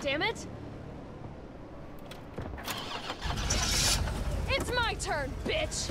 damn it! It's my turn, bitch!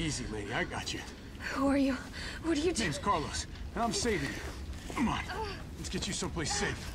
Easy, lady. I got you. Who are you? What are you doing? Name's Carlos. and I'm saving you. Come on, oh. let's get you someplace safe.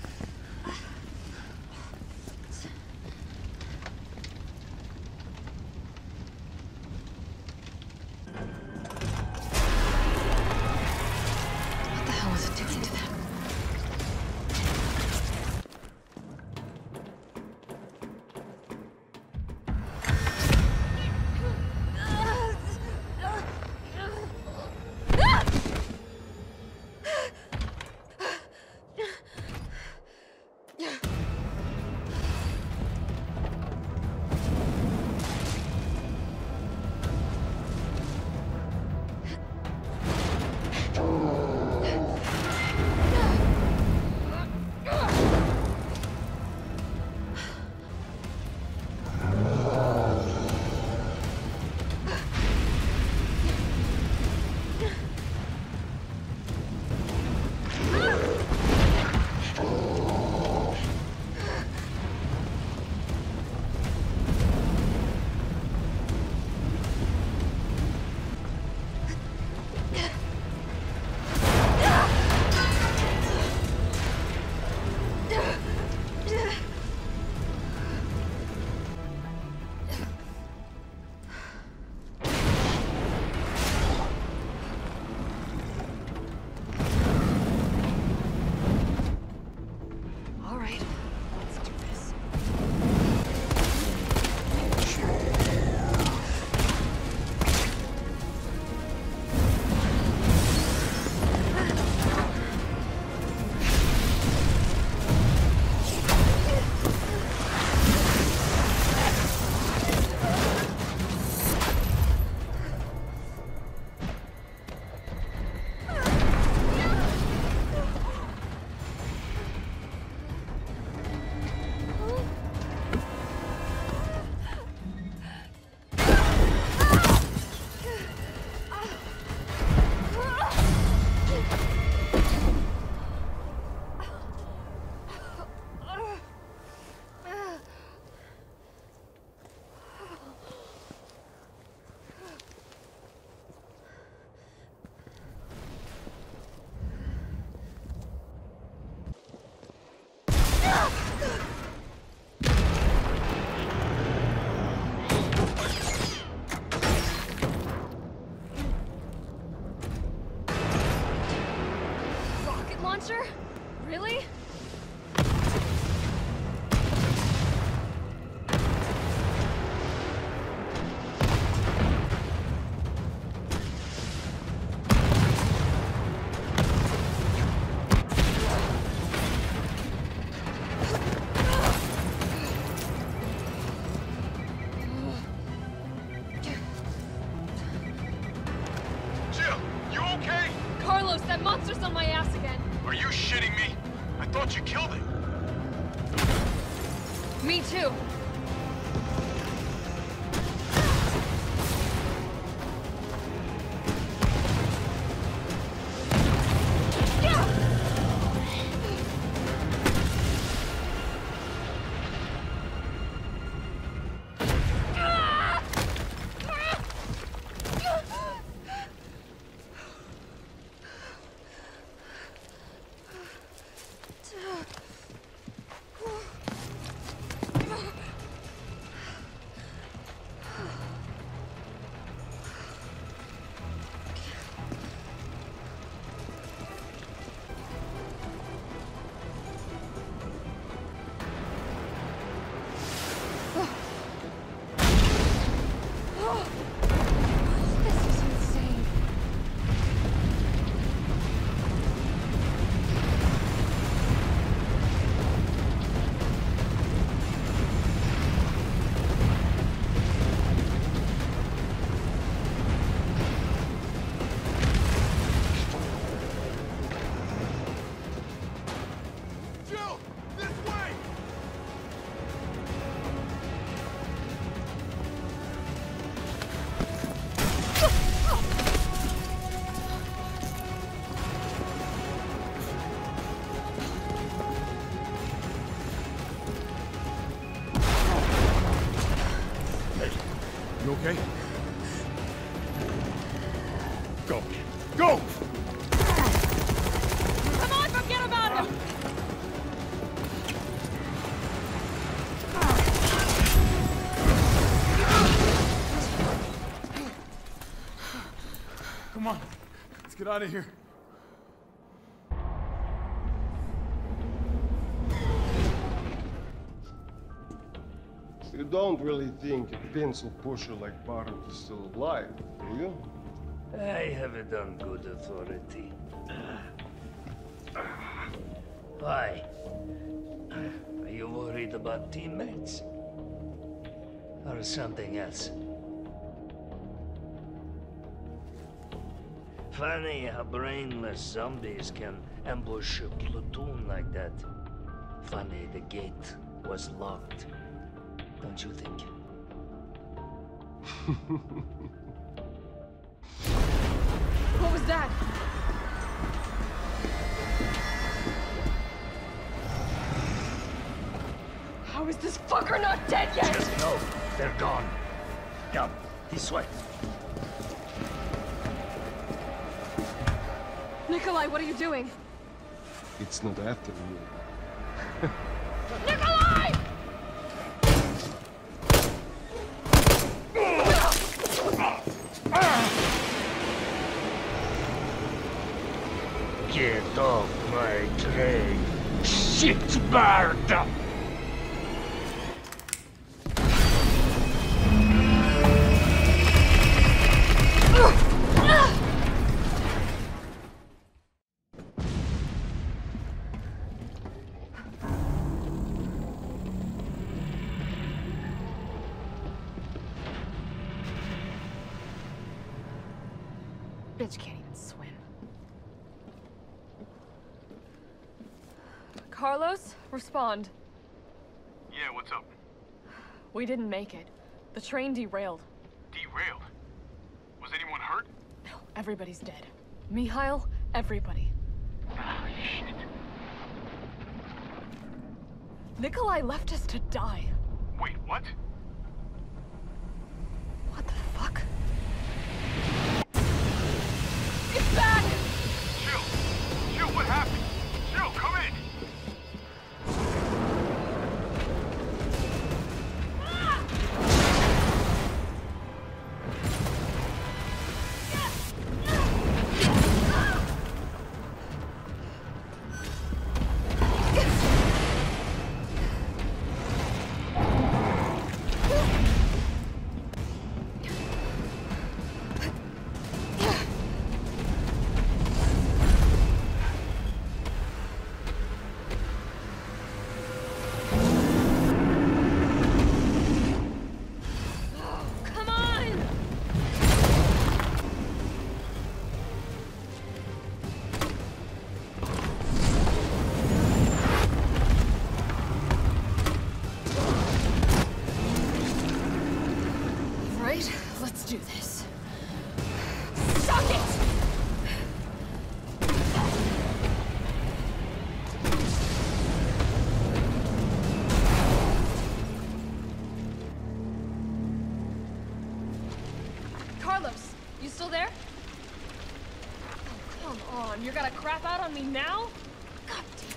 Get out of here. You don't really think a pencil pusher like Bard is still alive, do you? I have it on good authority. Why? Are you worried about teammates? Or something else? Funny how brainless zombies can ambush a platoon like that. Funny the gate was locked. Don't you think? What was that? How is this fucker not dead yet? Just know they're gone. Come, this way. Nikolai, what are you doing? It's not after you. Nikolai! Get off my train. Shit bird! Respond. Yeah, what's up? We didn't make it. The train derailed. Derailed. Was anyone hurt? No, everybody's dead. Mikhail, everybody. Ah, shit. Nikolai left us to die. Wait, what? Carlos, you still there? Oh, come on. You're gonna crap out on me now? God damn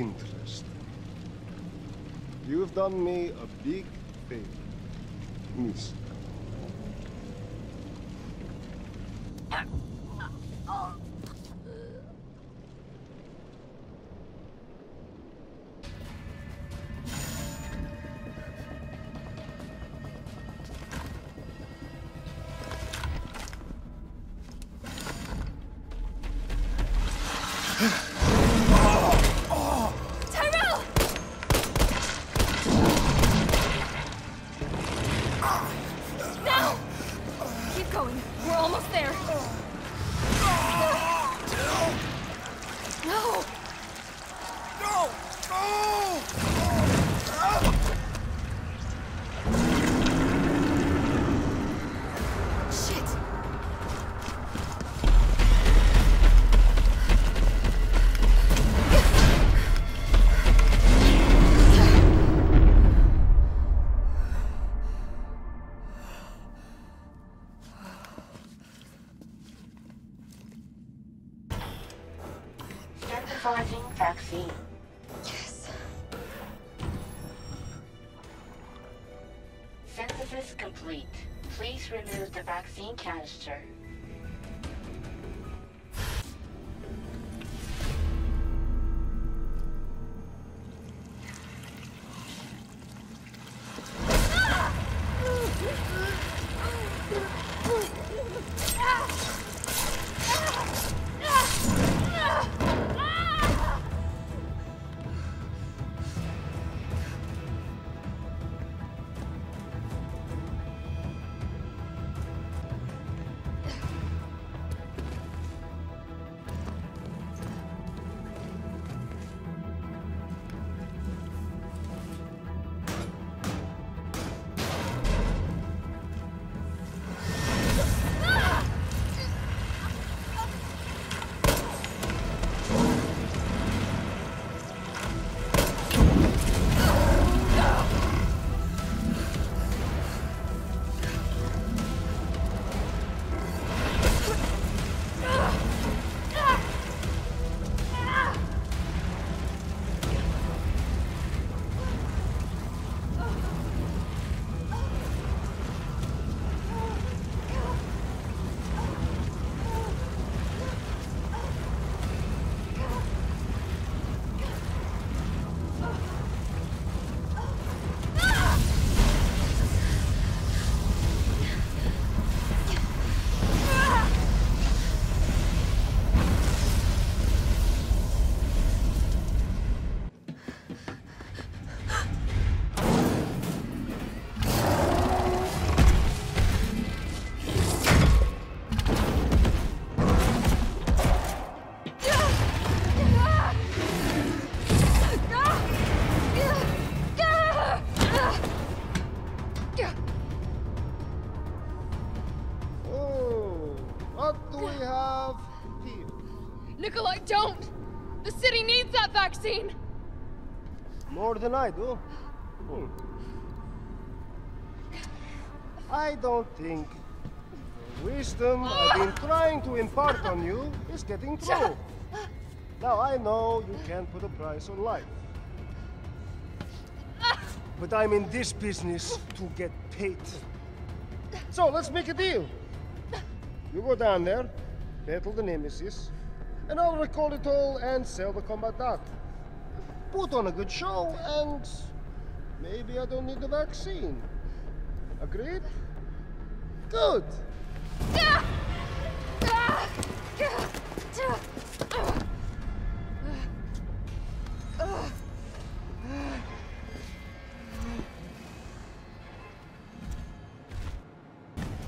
Interesting. You've done me a big favor, miss. Synthesizing vaccine. Yes. Synthesis complete. Please remove the vaccine canister. Nikolai, don't! The city needs that vaccine! More than I do. Hmm. I don't think the wisdom I've been trying to impart on you is getting through. Now I know you can't put a price on life. But I'm in this business to get paid. So let's make a deal. You go down there, battle the Nemesis, and I'll recall it all and sell the combat data. Put on a good show, and maybe I don't need the vaccine. Agreed? Good.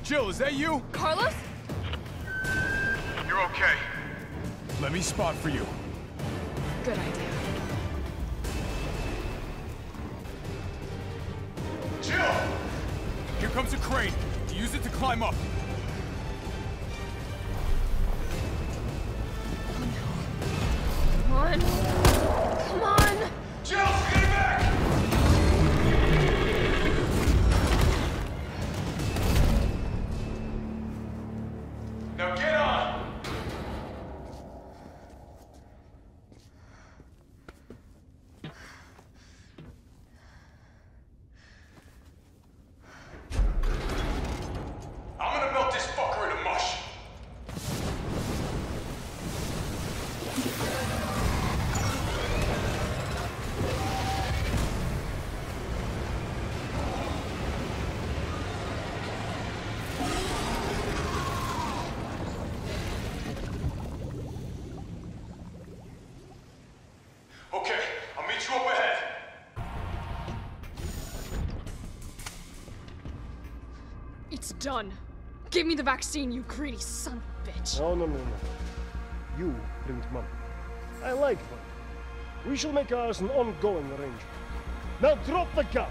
Jill, is that you? Carlos? You're okay. Let me spot for you. Good idea. Jill! Here comes a crane. Use it to climb up. Done. Give me the vaccine, you greedy son of a bitch. No, no, no, no. You print money. I like money. We shall make ours an ongoing arrangement. Now drop the gun!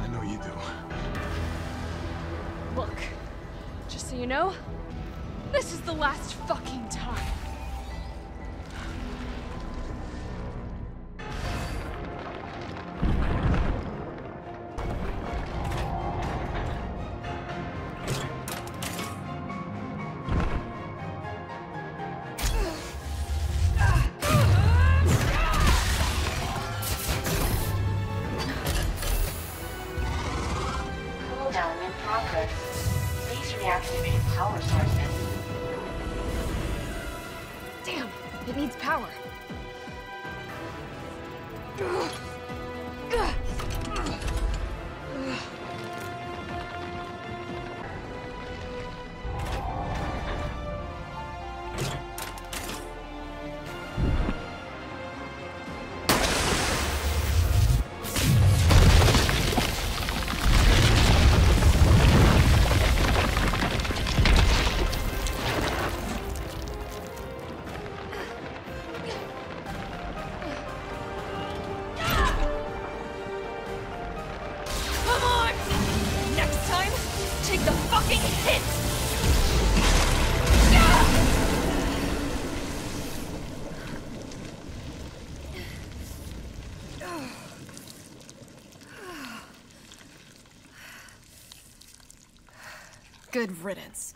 I know you do. Look, just so you know, this is the last fucking time. Good riddance.